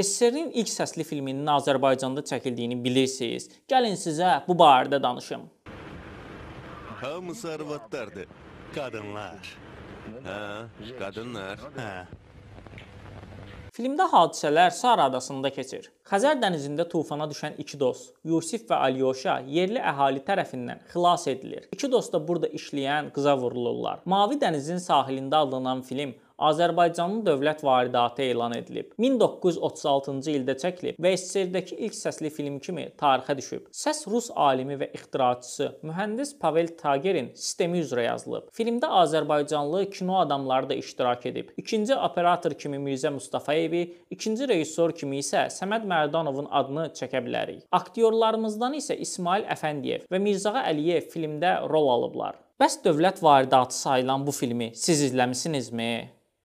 SSR-in ilk səsli filminin Azərbaycanda çəkildiyini bilirsiniz. Gəlin sizə bu barədə danışım. Hamısı arvadlardı. Kadınlar. Ha, kadınlar. Ha. Filmdə hadisələr Sara adasında keçir. Xəzər dənizində tufana düşən iki dost, Yusif və Alyosha yerli əhali tərəfindən xilas edilir. İki dost da burada işləyən qıza vurulurlar. Mavi dənizin sahilində alınan film Azərbaycanın dövlət varidatı elan edilib. 1936-cı ildə çəkilib və SSR-dəki ilk səsli film kimi tarixə düşüb. Səs rus alimi və ixtiraçısı mühəndis Pavel Tagerin sistemi üzrə yazılıb. Filmdə Azərbaycanlı kino adamları da iştirak edib. İkinci operator kimi Mirzə Mustafayevi, ikinci rejissor kimi isə Səməd Mərdanovun adını çəkə bilərik. Aktyorlarımızdan isə İsmail Əfəndiyev və Mirzağa Əliyev filmdə rol alıblar. Bəs dövlət varidatı sayılan bu filmi siz izləmisinizmi?